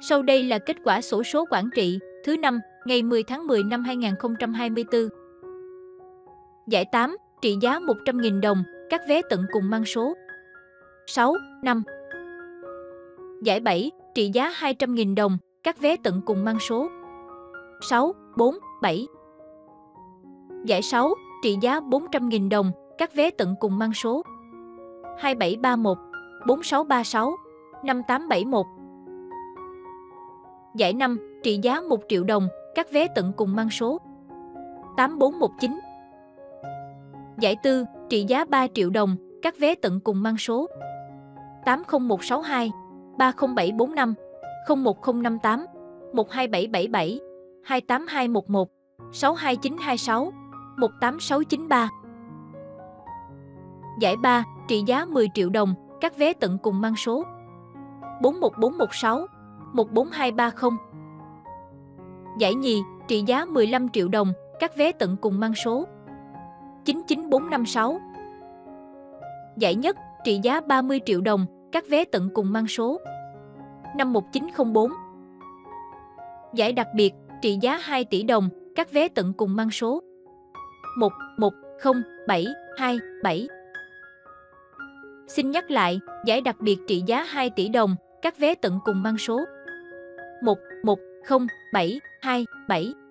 Sau đây là kết quả sổ số quản trị thứ năm ngày 10 tháng 10 năm 2024. Giải 8, trị giá 100.000 đồng, các vé tận cùng mang số 6, 5. Giải 7, trị giá 200.000 đồng, các vé tận cùng mang số 6, 4, 7. Giải 6, trị giá 400.000 đồng, các vé tận cùng mang số 2731, 4636, 5871. Giải 5, trị giá 1 triệu đồng, các vé tận cùng mang số 8419. Giải 4, trị giá 3 triệu đồng, các vé tận cùng mang số 80162, 30745, 01058, 12777, 28211, 62926, 18693. Giải 3, trị giá 10 triệu đồng, các vé tận cùng mang số 41416, 14230. Giải nhì, trị giá 15 triệu đồng, các vé tận cùng mang số 99456. Giải nhất, trị giá 30 triệu đồng, các vé tận cùng mang số 51904. Giải đặc biệt, trị giá 2 tỷ đồng, các vé tận cùng mang số 110727. Xin nhắc lại, giải đặc biệt trị giá 2 tỷ đồng, các vé tận cùng mang số 110727.